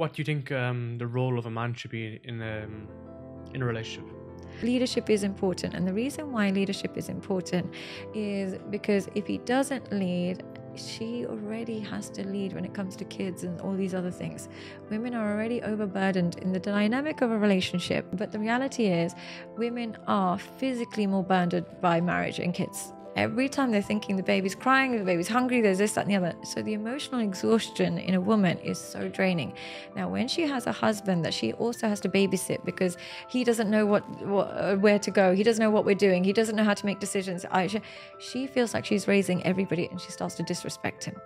what do you think um, the role of a man should be in a in a relationship? Leadership is important, and the reason why leadership is important is because if he doesn't lead, she already has to lead when it comes to kids and all these other things. Women are already overburdened in the dynamic of a relationship, but the reality is, women are physically more burdened by marriage and kids. Every time they're thinking the baby's crying, the baby's hungry, there's this, that, and the other. So the emotional exhaustion in a woman is so draining. Now, when she has a husband that she also has to babysit because he doesn't know what, what uh, where to go, he doesn't know what we're doing, he doesn't know how to make decisions. I, she, she feels like she's raising everybody, and she starts to disrespect him.